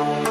Bye.